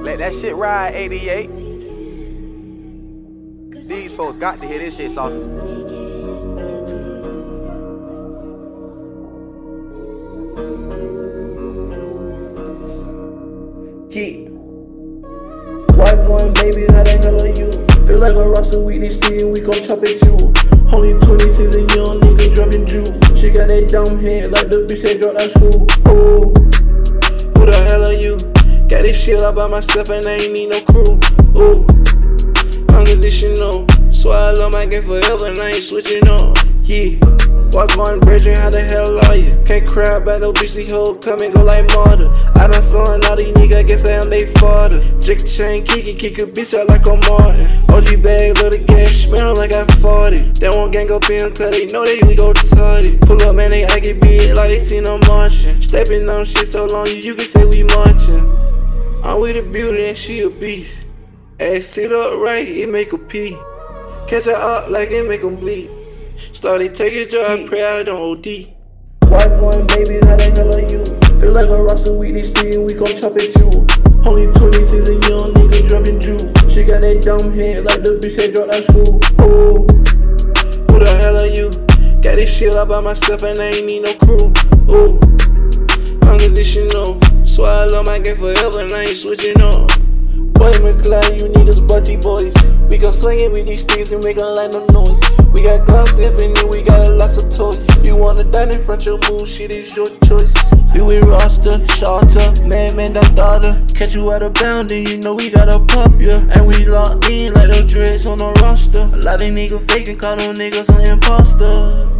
Let that shit ride, 88. These folks got to hear this shit, sausage. Yeah. White boy, baby, how the hell are you? Feel like a roster this thing, we gon' chop at you. Only 26 and young nigga dropping Jew. She got that dumb head like the bitch that dropped out school. Ooh. Shit all by myself and I ain't need no crew. Ooh. Unconditional. So I love my game forever and I ain't switching on. Yeah. Walk on bridge and how the hell are you? Can't cry about no bitch, these hoes come and go like martyr. I done saw all these niggas, guess I am they father. Jick chain, kick it, kick a bitch out like a Martin. OG bags of the gas, smell like I it. They won't gang up in, cause they know they we go retarded. Pull up, man, they I get big like they seen a Martian. Stepping on shit so long, you, you can say we marching. With a beauty and she a beast. Ass sit up right, it make a pee. Catch her up like it make 'em bleed. Started taking job, pray I don't OD. White boy, baby, how the hell are you? Feel like a roster with this thing, we gon' chop at you. Only 26 and young nigga dropping Jew. She got that dumb head like the bitch that dropped out school. Ooh. Who the hell are you? Got this shit all by myself and I ain't need no crew. Ooh. Boy, McLeod, you niggas butty boys. We gon' swing it with these things and make a lot of noise. We got glass infinite, we got lots of toys. You wanna dine in front your boo, shit is your choice. You with roster, shelter, man, man, that daughter. Catch you out of bound, and you know we gotta pop ya. And we locked in like the dreads on the roster. A lot of niggas faking, call them niggas an imposter.